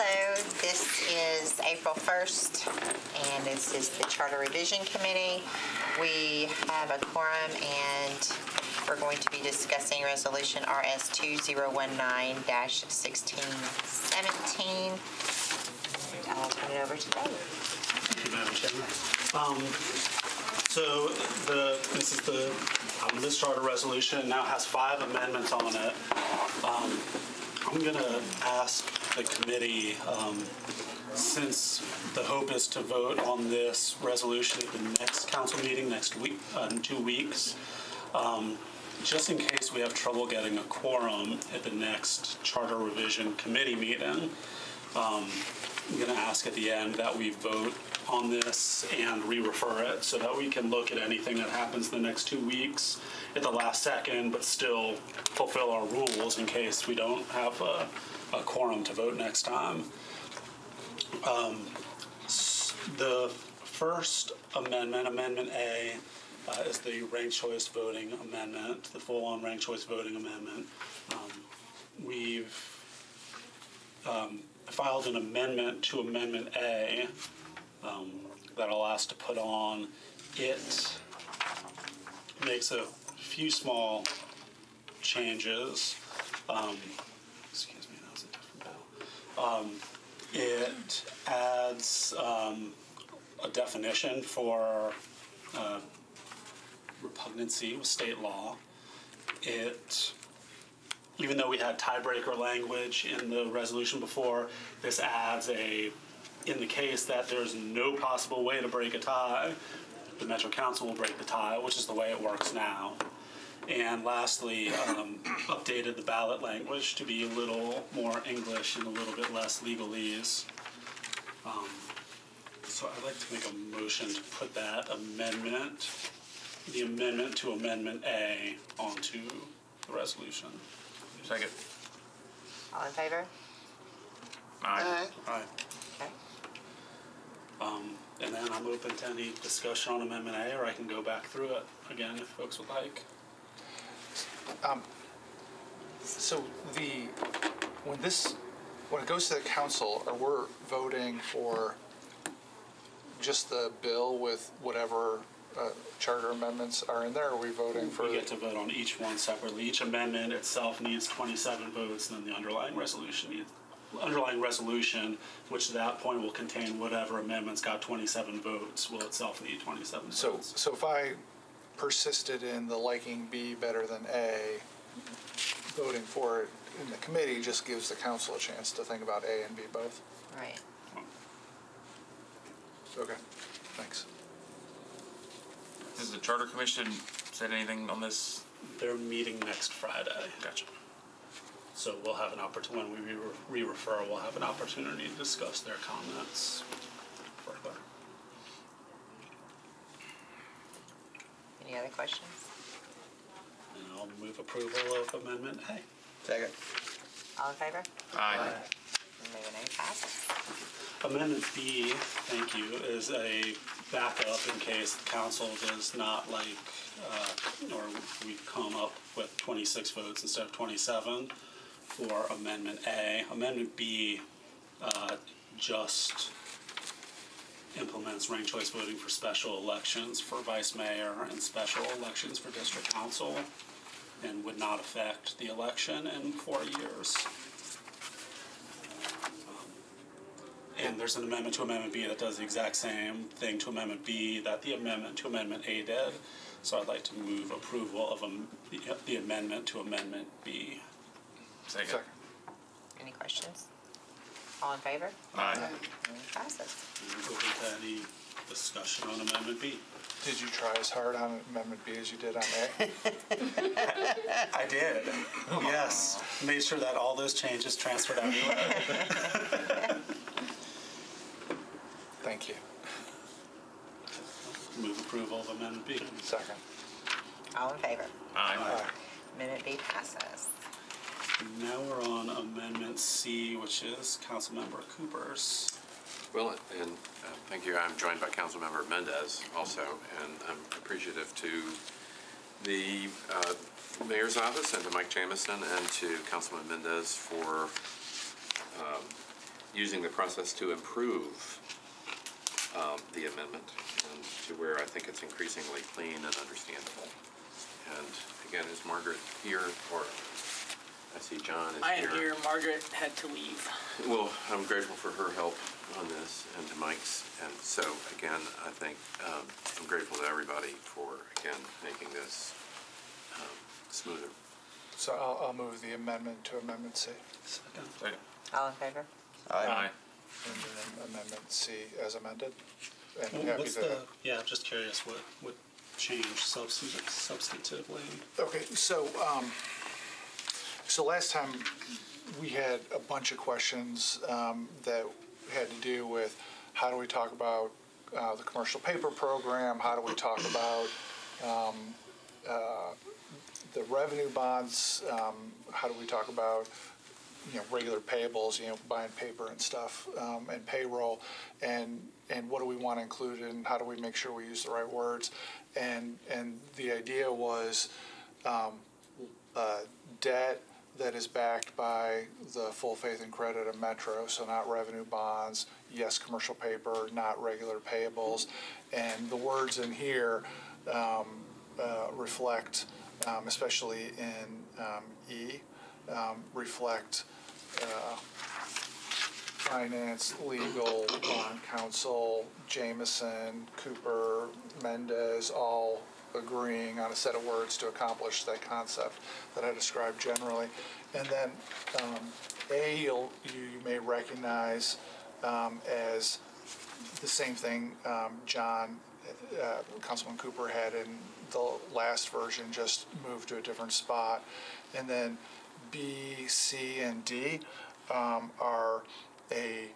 Hello, this is April 1st, and this is the Charter Revision Committee. We have a quorum, and we're going to be discussing Resolution RS 2019-1617. I'll turn it over to Dave. Thank you, Madam Chairman. Um, So the, this is the, um, this charter resolution now has five amendments on it. Um, I'm going to ask the committee, um, since the hope is to vote on this resolution at the next council meeting next week, uh, in two weeks, um, just in case we have trouble getting a quorum at the next charter revision committee meeting, I'm going to ask at the end that we vote on this and re-refer it so that we can look at anything that happens in the next two weeks at the last second, but still fulfill our rules in case we don't have a, a quorum to vote next time. Um, The first amendment, Amendment A, uh, is the ranked choice voting amendment, the full-on ranked choice voting amendment. Um, We've um, filed an amendment to Amendment A um, that I'll ask to put on. It makes a few small changes. Um, Excuse me, that was a different bill. Um, It adds um, a definition for uh, repugnancy with state law. It even though we had tiebreaker language in the resolution before, this adds a, in the case that there's no possible way to break a tie, the Metro Council will break the tie, which is the way it works now. And lastly, um, updated the ballot language to be a little more English and a little bit less legalese. Um, So I'd like to make a motion to put that amendment, the amendment to Amendment A onto the resolution. Second. All in favor? Aye. Aye. Okay. Um, and then I'm open to any discussion on Amendment A, or I can go back through it again if folks would like. So the, when this, when it goes to the council, are we're voting for just the bill with whatever uh, charter amendments are in there? or Are we voting for? We get to vote on each one separately. Each amendment itself needs 27 votes, and then the underlying resolution needs, underlying resolution, which at that point will contain whatever amendments got 27 votes, will itself need 27 So, votes. so if I persisted in the liking B better than A, voting for it in the committee just gives the council a chance to think about A and B both? Right. Okay, thanks. Has the Charter Commission said anything on this? They're meeting next Friday. Gotcha. So we'll have an opportunity, when we re- re-refer, we'll have an opportunity to discuss their comments further. Any other questions? And I'll move approval of Amendment Second. All in favor? Aye. Moving A passes. Amendment B, thank you, is a backup in case the council does not like, uh, or we come up with 26 votes instead of 27 for Amendment A. Amendment B uh, just implements ranked choice voting for special elections for vice mayor and special elections for district council and would not affect the election in four years. And there's an amendment to Amendment B that does the exact same thing to Amendment B that the amendment to Amendment A did. So I'd like to move approval of um, the- the amendment to Amendment B. Second. Second. Any questions? All in favor? Aye. Moving passes. Open to any discussion on Amendment B. Did you try as hard on Amendment B as you did on A? I did, yes. Made sure that all those changes transferred everywhere. Thank you. Move approval of Amendment B. Second. All in favor? Aye. Aye. Amendment B passes. Now we're on Amendment C, which is Councilmember Cooper's. Well, and uh, thank you. I'm joined by Councilmember Mendes also, and I'm appreciative to the uh, Mayor's Office and to Mike Jameson and to Councilman Mendes for um, using the process to improve um, the amendment and to where I think it's increasingly clean and understandable. And again, is Margaret here, or I see John is I am here. Margaret had to leave. well, I'm grateful for her help on this and to Mike's. And so, again, I think um, I'm grateful to everybody for, again, making this um, smoother. So I'll, I'll move the amendment to Amendment C. Second. All in favor? Aye. And then Amendment C as amended. And Well, happy What's to- the, yeah, just curious what, what changed substantive- substantively? Okay, so, um, so last time, we had a bunch of questions, um, that had to do with how do we talk about, uh, the commercial paper program? How do we talk about, um, uh, the revenue bonds? Um, how do we talk about, you know, regular payables, you know, buying paper and stuff, um, and payroll? And, and what do we want to include and how do we make sure we use the right words? And, and the idea was, um, uh, debt that is backed by the full faith and credit of Metro, so not revenue bonds, yes, commercial paper, not regular payables. And the words in here um, uh, reflect, um, especially in um, E, um, reflect uh, finance, legal, bond counsel, Jameson, Cooper, Mendes, all agreeing on a set of words to accomplish that concept that I described generally. And then um, A, you'll, you may recognize um, as the same thing um, John, uh, Councilman Cooper had in the last version, just moved to a different spot. And then B, C, and D um, are a,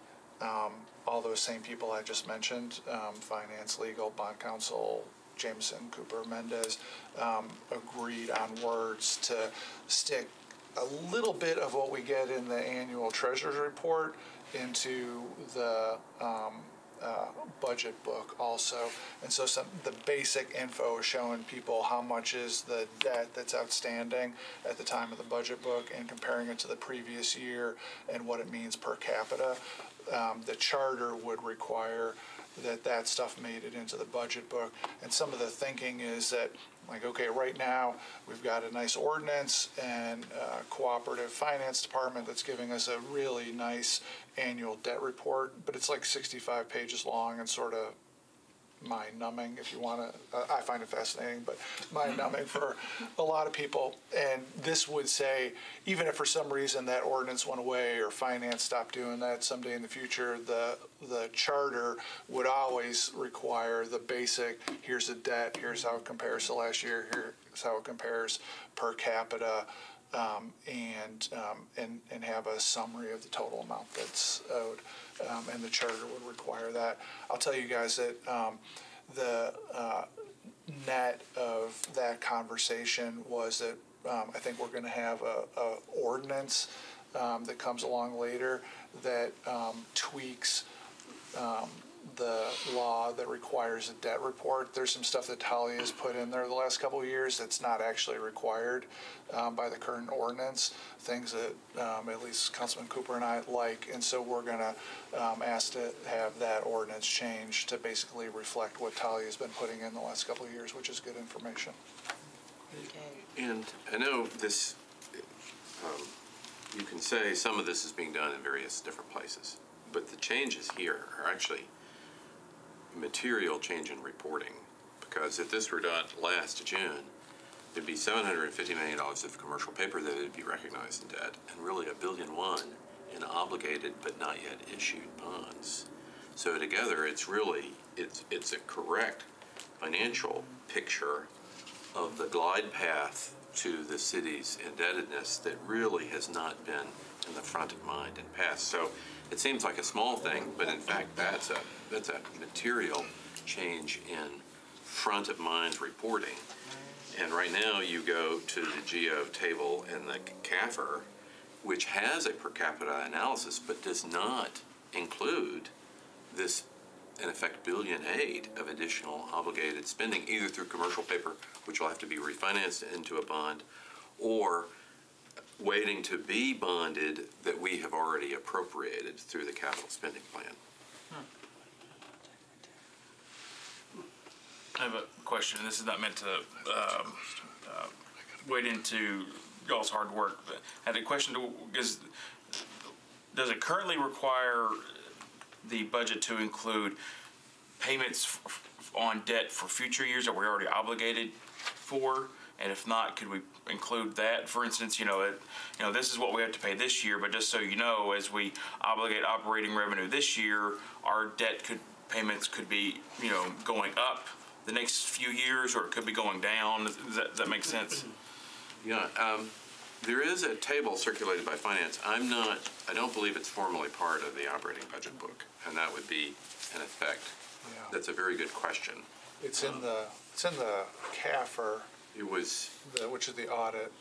um, all those same people I just mentioned, um, finance, legal, bond counsel, Jameson, Cooper, Mendes, um, agreed on words to stick a little bit of what we get in the annual treasurer's report into the um, uh, budget book also. And so some, the basic info is showing people how much is the debt that's outstanding at the time of the budget book and comparing it to the previous year and what it means per capita. Um, The charter would require that that stuff made it into the budget book. And some of the thinking is that, like, okay, right now, we've got a nice ordinance and cooperative finance department that's giving us a really nice annual debt report, but it's like 65 pages long and sort of mind numbing if you want to. I find it fascinating, but mind numbing for a lot of people. And this would say, even if for some reason that ordinance went away or finance stopped doing that someday in the future, the the charter would always require the basic. Here's the debt. Here's how it compares to last year. Here's how it compares per capita. Um, and, um, and, and have a summary of the total amount that's owed. Um, and the charter would require that. I'll tell you guys that, um, the, uh, net of that conversation was that, um, I think we're gonna have a, a ordinance, um, that comes along later that, tweaks, the law that requires a debt report. There's some stuff that Talia has put in there the last couple of years that's not actually required um, by the current ordinance, things that um, at least Councilman Cooper and I like. And so we're going to ask to have that ordinance changed to basically reflect what Talia's been putting in the last couple of years, which is good information. Okay. And I know this, um, you can say some of this is being done in various different places, but the changes here are actually material change in reporting. Because if this were done last June, there'd be seven hundred and fifty million dollars of commercial paper that would be recognized in debt, and really a billion one in obligated but not yet issued bonds. So together, it's really, it's, it's a correct financial picture of the glide path to the city's indebtedness that really has not been in the front of mind and past. So it seems like a small thing, but in fact, that's a, that's a material change in front of mind reporting. And right now, you go to the GO table in the CAFR, which has a per capita analysis, but does not include this, in effect, billion eight of additional obligated spending, either through commercial paper, which will have to be refinanced into a bond, or waiting to be bonded that we have already appropriated through the capital spending plan. I have a question, and this is not meant to um, uh, wade into y'all's hard work, but I had a question, does it currently require the budget to include payments on debt for future years that we're already obligated for? And if not, could we include that? For instance, you know, it, you know, this is what we have to pay this year, but just so you know, as we obligate operating revenue this year, our debt could, payments could be, you know, going up the next few years, or it could be going down. Does that, does that make sense? Yeah, um, there is a table circulated by finance. I'm not, I don't believe it's formally part of the operating budget book, and that would be an effect. Yeah. That's a very good question. It's in the, it's in the CAFR, It was, the- which is the audit.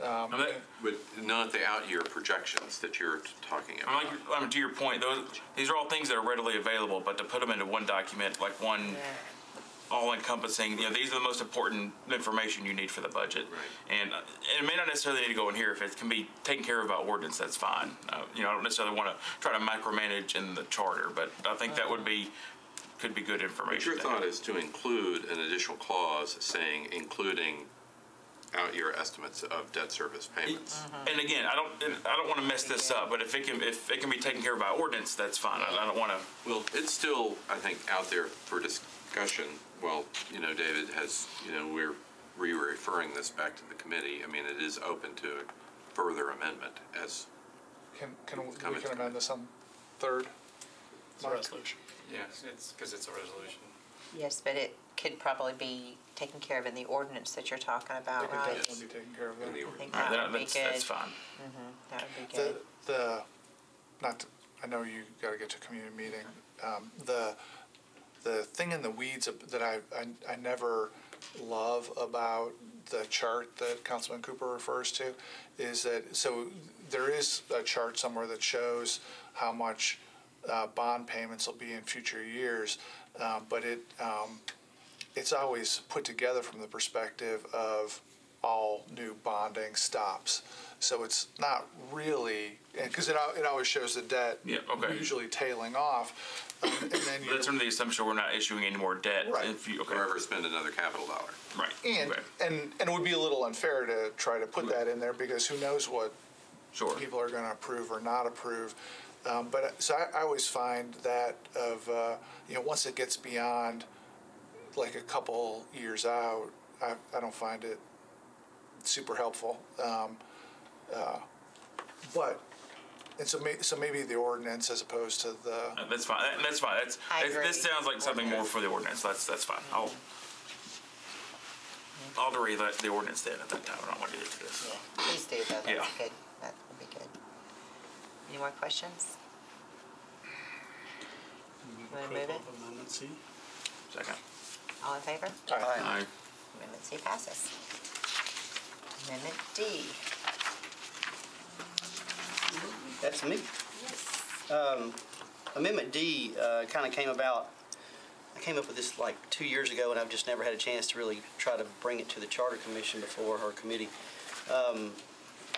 I mean, but not the out-year projections that you're talking about. I about. mean, like, I mean, to your point, those, these are all things that are readily available, but to put them into one document, like one all-encompassing, you know, these are the most important information you need for the budget. Right. And uh, it may not necessarily need to go in here. If it can be taken care of by ordinance, that's fine. Uh, You know, I don't necessarily want to try to micromanage in the charter, but I think that would be, could be good But information. your to have. thought is to include an additional clause saying, including out-year estimates of debt service payments. Mm-hmm. And again, I don't, I don't want to mess this up, but if it can, if it can be taken care of by ordinance, that's fine. I I don't want to, Well, it's still, I think, out there for discussion. Well, you know, David has, you know, we're re-referring this back to the committee. I mean, it is open to further amendment as, Can, can, we we Comments, can amend this on third? Mark? Yes, it's, because it's a resolution. Yes, but it could probably be taken care of in the ordinance that you're talking It about, could right? definitely be taken care of in then. the I ordinance. think all right, that that- would be that's, that's good. fine. That would be The, good. the, not, to- I know you gotta get to a community meeting. Um, the, the thing in the weeds that I, I, I never love about the chart that Councilman Cooper refers to is that, so there is a chart somewhere that shows how much, uh, bond payments will be in future years. Uh, but it, um, it's always put together from the perspective of all new bonding stops. So it's not really, because it, it always shows the debt Yeah, okay. usually tailing off. um, And then you're, That's under the assumption we're not issuing any more debt. Right. If you, okay, Or ever spend another capital dollar. right. and, okay, and, and it would be a little unfair to try to put that in there because who knows what Sure. people are going to approve or not approve. Um, but so I, I always find that of uh, you know once it gets beyond like a couple years out, I, I don't find it super helpful. Um, uh, but and so may, so maybe the ordinance as opposed to the Uh, That's fine. That- That's fine. That's, I it- this sounds like something more for the ordinance. That's, that's fine. I'll, I'll read the, the ordinance then at that time. I don't want to get into this. Yeah. Please do, though, Yeah. good. That would be good. Any more questions? Wanna move it? Of Amendment C? Second. All in favor? Aye. Amendment C passes. Amendment D. That's me. Um, Amendment D kind of came about, I came up with this like two years ago, and I've just never had a chance to really try to bring it to the Charter Commission before, or committee. Um,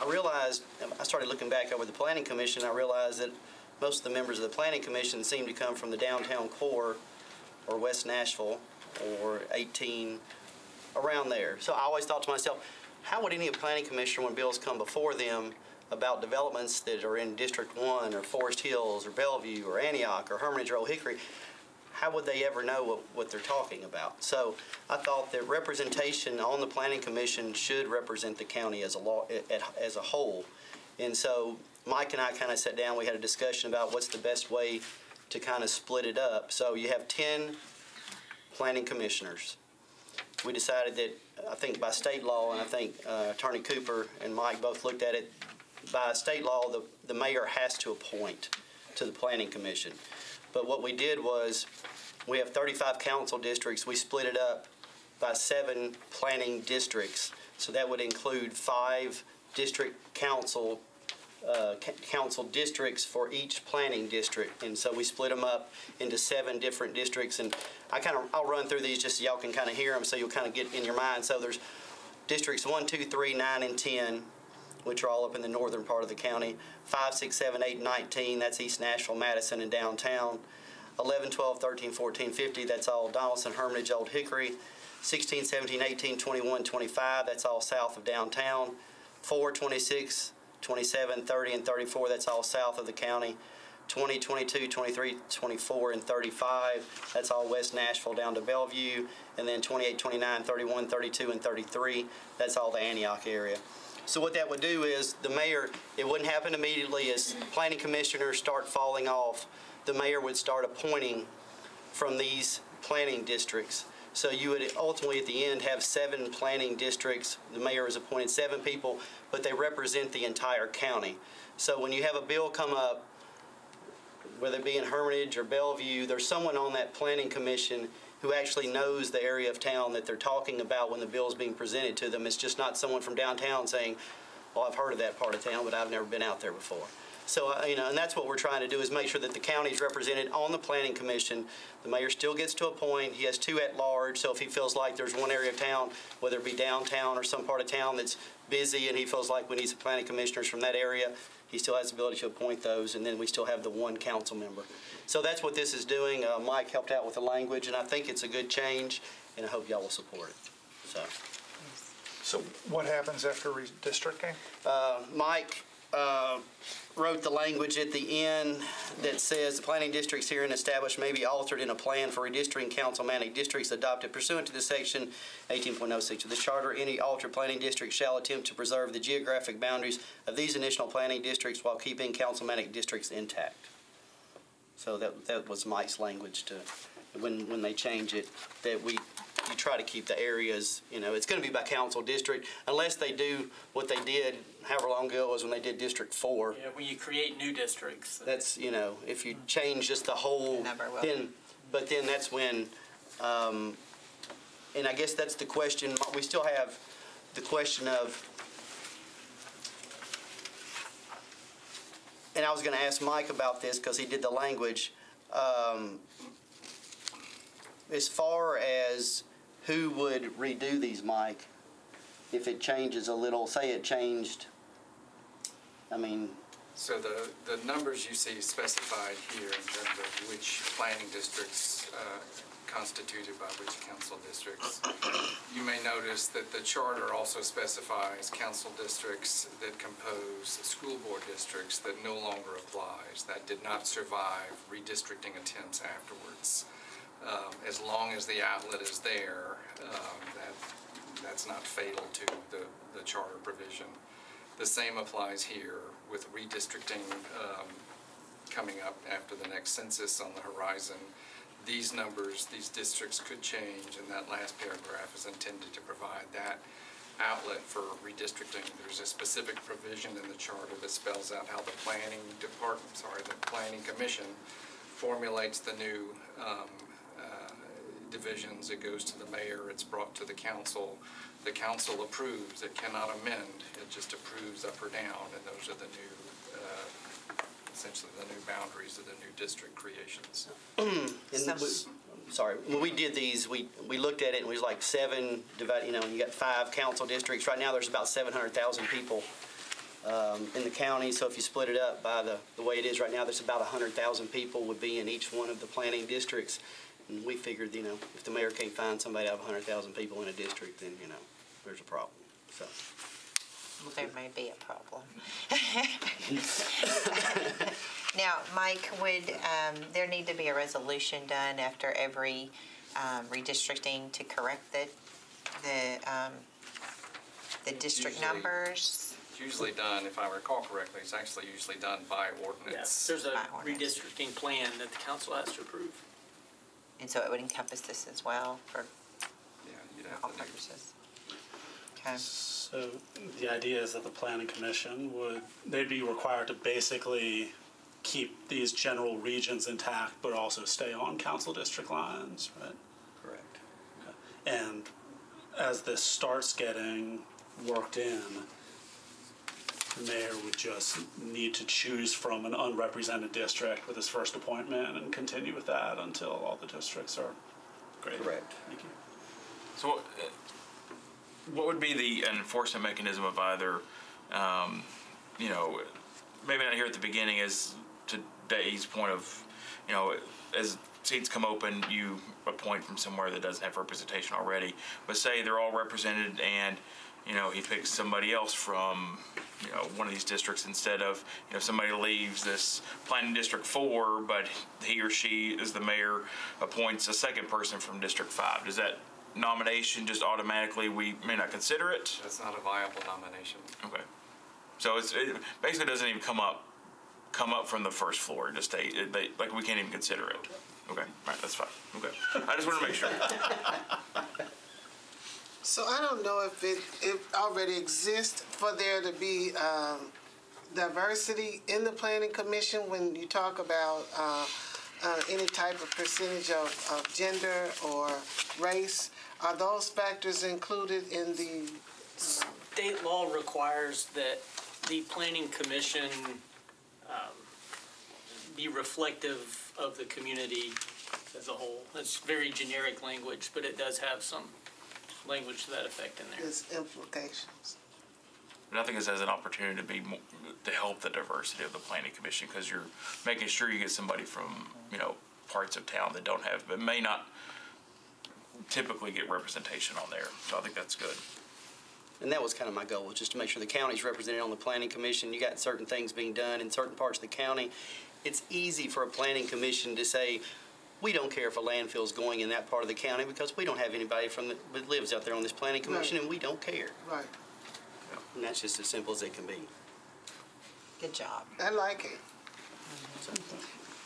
I realized, I started looking back over the Planning Commission, I realized that most of the members of the Planning Commission seem to come from the downtown core, or West Nashville, or 18, around there. So I always thought to myself, how would any of planning commissioner, when bills come before them about developments that are in District One, or Forest Hills, or Bellevue, or Antioch, or Hermitage, or Old Hickory, how would they ever know what, what they're talking about? So I thought that representation on the planning commission should represent the county as a law, as a whole. And so Mike and I kind of sat down, we had a discussion about what's the best way to kind of split it up. So you have 10 planning commissioners. We decided that, I think by state law, and I think uh, Attorney Cooper and Mike both looked at it, by state law, the, the mayor has to appoint to the planning commission. But what we did was, we have 35 council districts, we split it up by seven planning districts. So that would include five district council uh, council districts for each planning district. And so we split them up into seven different districts. And I kind of, I'll run through these just so y'all can kind of hear them, so you'll kind of get in your mind. So there's districts one, two, three, nine, and 10 which are all up in the northern part of the county. 5, 6, 7, 8, 19, that's East Nashville, Madison, and downtown. 11, 12, 13, 14, 50, that's all Donelson, Hermitage, Old Hickory. 16, 17, 18, 21, 25, that's all south of downtown. 4, 26, 27, 30, and 34, that's all south of the county. 20, 22, 23, 24, and 35, that's all West Nashville down to Bellevue. And then 28, 29, 31, 32, and 33, that's all the Antioch area. So what that would do is, the mayor, it wouldn't happen immediately as planning commissioners start falling off. The mayor would start appointing from these planning districts. So you would ultimately, at the end, have seven planning districts. The mayor has appointed seven people, but they represent the entire county. So when you have a bill come up, whether it be in Hermitage or Bellevue, there's someone on that planning commission who actually knows the area of town that they're talking about when the bill is being presented to them. It's just not someone from downtown saying, well, I've heard of that part of town, but I've never been out there before. So, uh, you know, and that's what we're trying to do is make sure that the county's represented on the planning commission. The mayor still gets to appoint. He has two at large. So if he feels like there's one area of town, whether it be downtown or some part of town that's busy and he feels like we need some planning commissioners from that area, he still has the ability to appoint those. And then we still have the one council member. So that's what this is doing. Uh, Mike helped out with the language and I think it's a good change and I hope y'all will support it. So. So what happens after redistricting? Uh, Mike uh, wrote the language at the end that says the planning districts herein established may be altered in a plan for redistricting councilmanic districts adopted pursuant to the section 18.06 of the charter. Any altered planning district shall attempt to preserve the geographic boundaries of these initial planning districts while keeping councilmanic districts intact. So that, that was Mike's language to, when, when they change it, that we, you try to keep the areas, you know, it's gonna be by council district, unless they do what they did however long ago it was when they did District Four. Yeah, when you create new districts. That's, you know, if you change just the whole, Number will. then, but then that's when, um, and I guess that's the question, we still have the question of, and I was gonna ask Mike about this, because he did the language. Um, As far as who would redo these, Mike, if it changes a little, say it changed, I mean, So the, the numbers you see specified here in terms of which planning districts uh, constituted by which council districts, you may notice that the charter also specifies council districts that compose school board districts that no longer applies. That did not survive redistricting attempts afterwards. Um, As long as the outlet is there, um, that, that's not fatal to the, the charter provision. The same applies here with redistricting um, coming up after the next census on the horizon. These numbers, these districts could change, and that last paragraph is intended to provide that outlet for redistricting. There's a specific provision in the charter that spells out how the planning department, sorry, the planning commission formulates the new um, divisions. It goes to the mayor, it's brought to the council. The council approves, it cannot amend, it just approves up or down, and those are the new, uh, essentially the new boundaries of the new district creations. And we- Sorry, when we did these, we, we looked at it and we was like seven, divide, you know, you got five council districts. Right now, there's about seven hundred thousand people um, in the county, so if you split it up by the, the way it is right now, there's about hundred thousand people would be in each one of the planning districts. And we figured, you know, if the mayor can't find somebody out of hundred thousand people in a district, then, you know, there's a problem, so. Well, there may be a problem. Now, Mike, would um, there need to be a resolution done after every um, redistricting to correct the, the, um, the district Usually- numbers? It's usually done, if I recall correctly, it's actually usually done by Yeah, ordinance. there's a ordinance. redistricting plan that the council has to approve. And so it would encompass this as well for Yeah, you'd all have to do purposes? Okay. So the idea is that the planning commission would, they'd be required to basically keep these general regions intact, but also stay on council district lines, right? Correct. And as this starts getting worked in, the mayor would just need to choose from an unrepresented district with his first appointment and continue with that until all the districts are great. Correct. Thank you. So what, uh, what would be the enforcement mechanism of either um, you know, maybe not here at the beginning as to Dave's point of, you know, as seats come open, you appoint from somewhere that doesn't have representation already. But say they're all represented and, you know, he picks somebody else from, you know, one of these districts instead of, you know, somebody leaves this planning district four, but he or she is the mayor appoints a second person from district five. Does that nomination just automatically, we may not consider it? That's not a viable nomination. Okay. So it's, it basically doesn't even come up, come up from the first floor, it just stay, it, they, like, we can't even consider it. Okay, all right, that's fine, okay. I just want to make sure. So I don't know if it, it already exists for there to be um, diversity in the planning commission when you talk about uh, uh, any type of percentage of, of gender or race. Are those factors included in the, State law requires that the planning commission um, be reflective of the community as a whole. That's very generic language, but it does have some language to that effect in there. its implications? And I think this has an opportunity to be, mo- to help the diversity of the planning commission, because you're making sure you get somebody from, you know, parts of town that don't have, but may not typically get representation on there. So I think that's good. And that was kind of my goal, was just to make sure the county's represented on the planning commission. You got certain things being done in certain parts of the county. It's easy for a planning commission to say, we don't care if a landfill is going in that part of the county because we don't have anybody from, the that lives out there on this planning commission Right. and we don't care. Right, And that's just as simple as it can be. Good job. I like it.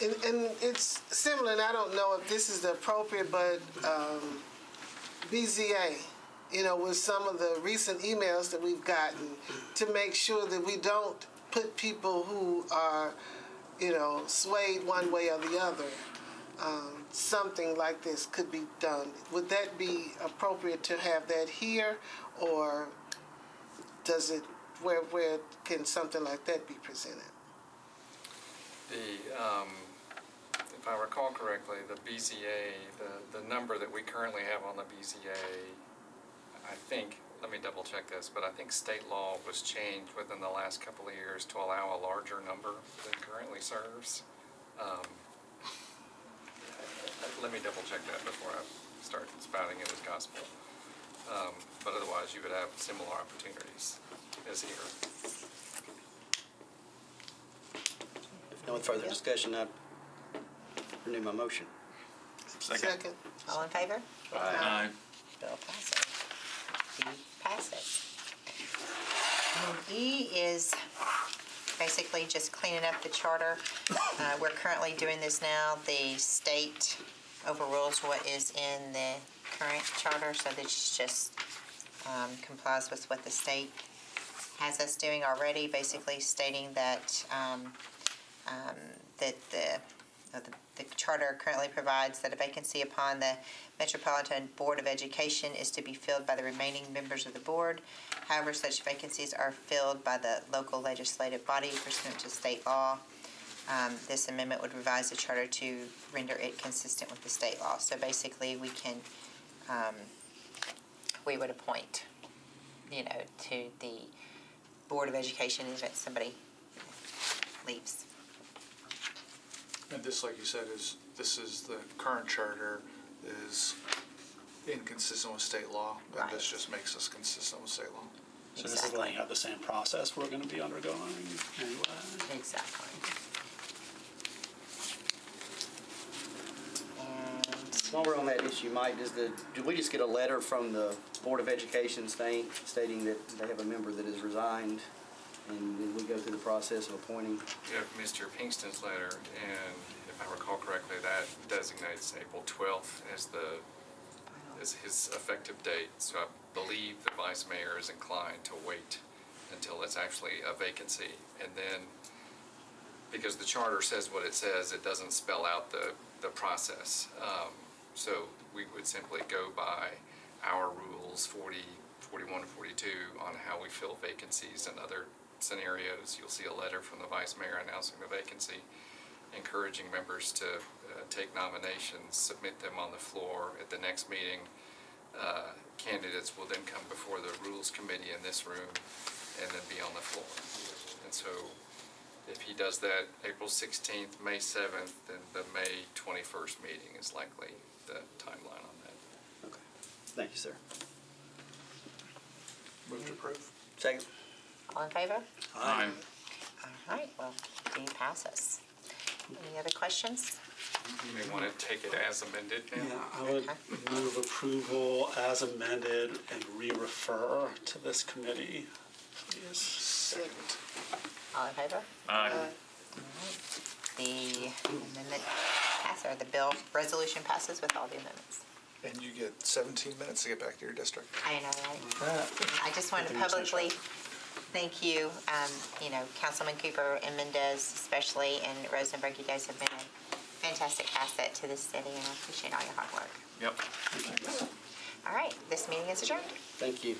And, and it's similar, and I don't know if this is the appropriate, but um, BZA, you know, with some of the recent emails that we've gotten, to make sure that we don't put people who are, you know, swayed one way or the other. Um, something like this could be done. Would that be appropriate to have that here, or does it, where, where can something like that be presented? The, um, if I recall correctly, the BZA, the, the number that we currently have on the BZA, I think, let me double check this, but I think state law was changed within the last couple of years to allow a larger number than currently serves. Um, Let me double check that before I start spouting it as gospel. Um, But otherwise, you would have similar opportunities as here. If no further discussion, I renew my motion. Second. All in favor? Aye. Bill passes. E passes. And E is basically just cleaning up the charter. Uh, We're currently doing this now. The state overrules what is in the current charter, so this just um, complies with what the state has us doing already, basically stating that um, um, that the, the the charter currently provides that a vacancy upon the Metropolitan Board of Education is to be filled by the remaining members of the board. However, such vacancies are filled by the local legislative body pursuant to state law. Um, This amendment would revise the charter to render it consistent with the state law. So basically, we can, um, we would appoint, you know, to the Board of Education if somebody leaves. And this, like you said, is, this is the current charter is inconsistent with state law. And this Right. just makes us consistent with state law. So this is laying out the same process we're going to be undergoing anyway. Exactly. While we're on that issue, Mike, does the, did we just get a letter from the Board of Education stating, stating that they have a member that has resigned? And then we go through the process of appointing? You have Mr. Pinkston's letter, and if I recall correctly, that designates April 12th as the, as his effective date. So I believe the vice mayor is inclined to wait until it's actually a vacancy. And then, because the charter says what it says, it doesn't spell out the, the process. Um, So we would simply go by our rules, 40, 41, and 42, on how we fill vacancies and other scenarios. You'll see a letter from the vice mayor announcing the vacancy, encouraging members to uh, take nominations, submit them on the floor at the next meeting. uh, candidates will then come before the Rules Committee in this room and then be on the floor. And so if he does that April 16th, May 7th, then the May 21st meeting is likely the timeline on that. Okay. Thank you, sir. Move to approve. Second. All in favor? Aye. All right, well, D passes. Any other questions? You may want to take it as amended Yeah. I would move approval as amended and re-refer to this committee, please. Second. All in favor? Aye. The amendment passes, or the bill, resolution passes with all the amendments. And you get 17 minutes to get back to your district. I know, right? I just want to publicly thank you, um, you know, Councilman Cooper and Mendes especially, and Rosenberg, you guys have been a fantastic asset to this city, and I appreciate all your hard work. Yep. All right, this meeting is adjourned. Thank you.